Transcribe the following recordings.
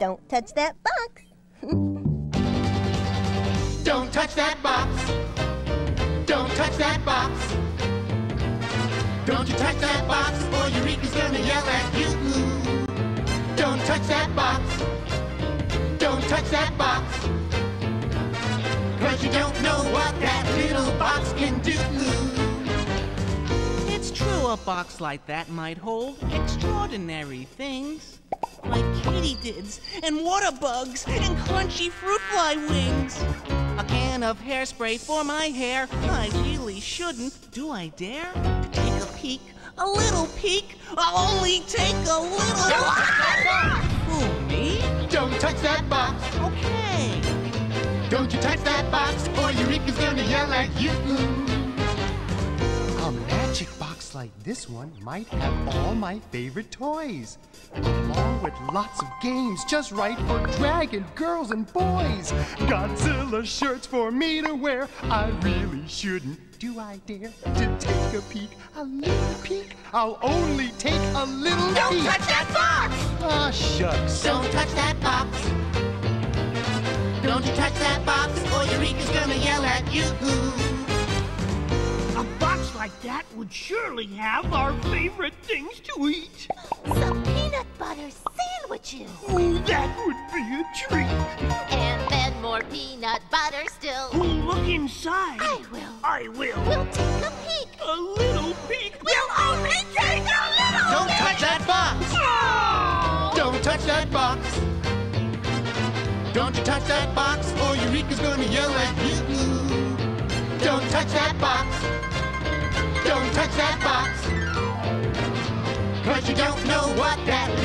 Don't touch that box. Don't touch that box. Don't touch that box. Don't you touch that box or Eureeka's gonna yell at you. Don't touch that box. Don't touch that box. Cause you don't know what that little box can do. It's true a box like that might hold extraordinary things. Like katydids and water bugs and crunchy fruit fly wings. A can of hairspray for my hair. I really shouldn't, do I dare? Take a peek, a little peek. I'll only take a little. Who, me? Don't touch that box. Okay. Don't you touch that box or Eureeka's gonna yell at you. A magic box like this one might have all my favorite toys, with lots of games just right for dragon girls and boys. Godzilla shirts for me to wear. I really shouldn't. Do I dare to take a peek? A little peek? I'll only take a little Don't peek. touch that box. Ah, shucks. Don't touch that box. Don't you touch that box or Eureeka's gonna yell at you. A box like that would surely have our favorite things to eat. Some peanut butter sandwiches. Ooh, that would be a treat. And then more peanut butter still. Who'll look inside? I will. I will. We'll take a peek. A little peek. We'll only take a little Don't touch that box. Oh! Don't touch that box. Don't you touch that box or Eureeka's gonna yell at you. Don't touch that box. Don't touch that box. Cause you don't know what that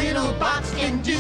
do.